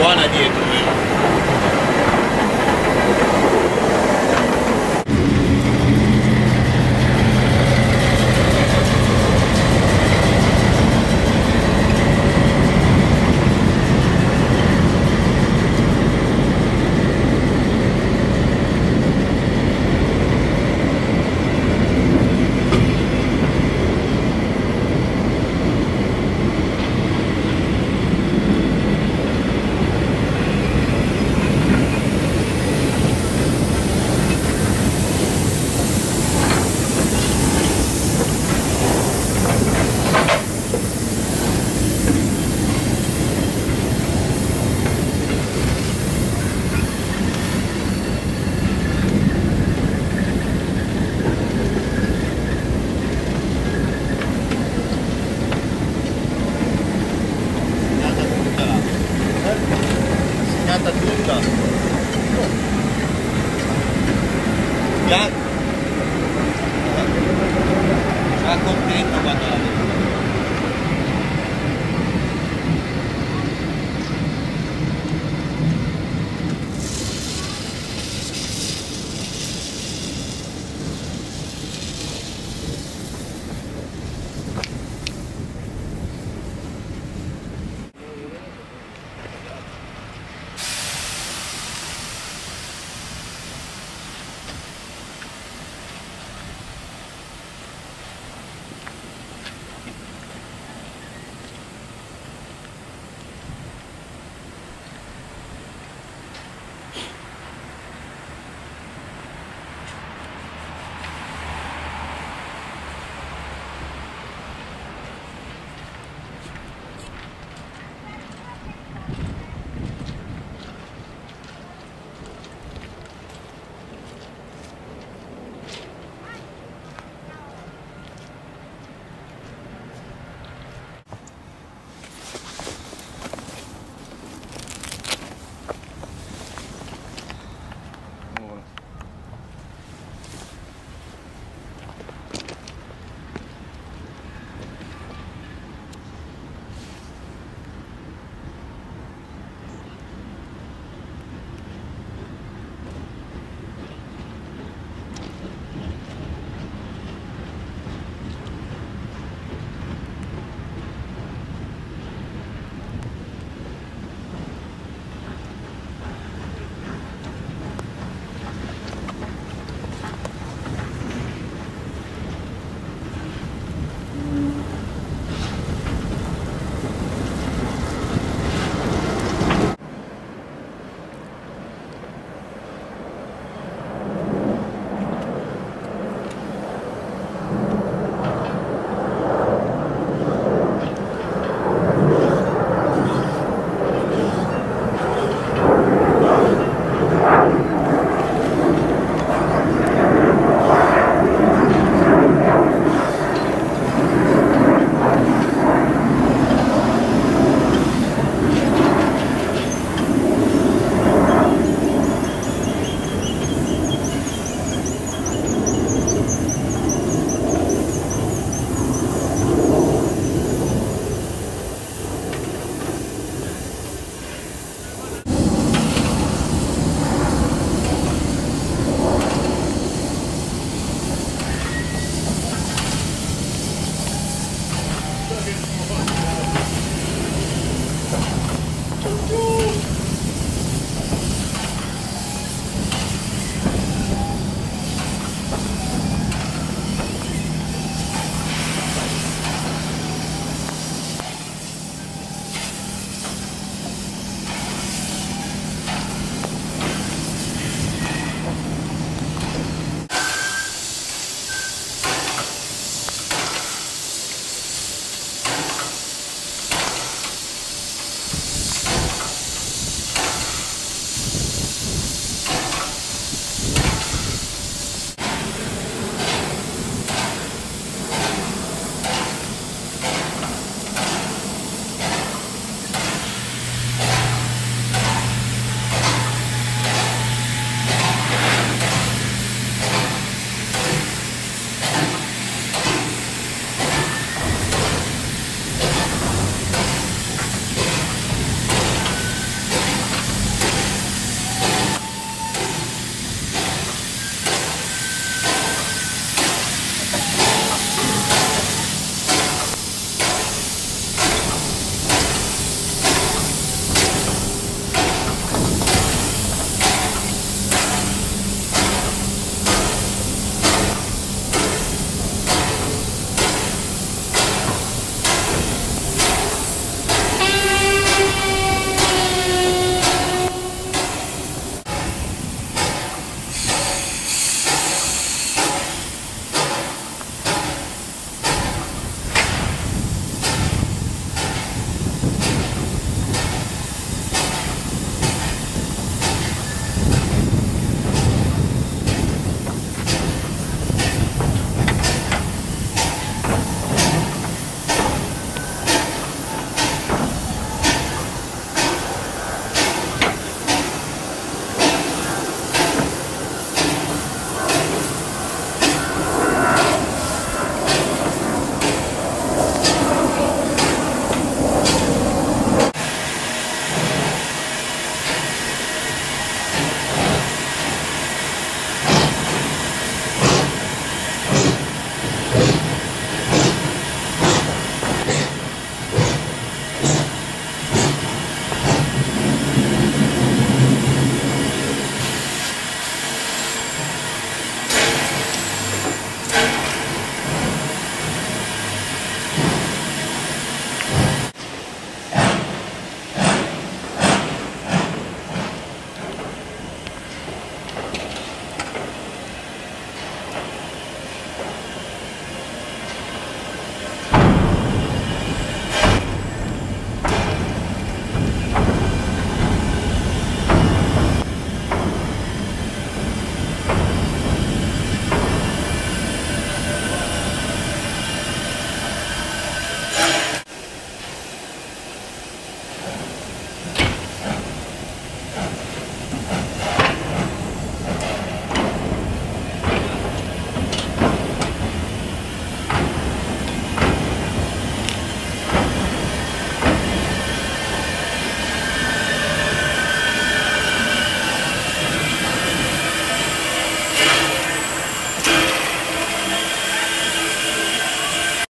Bwana jetu.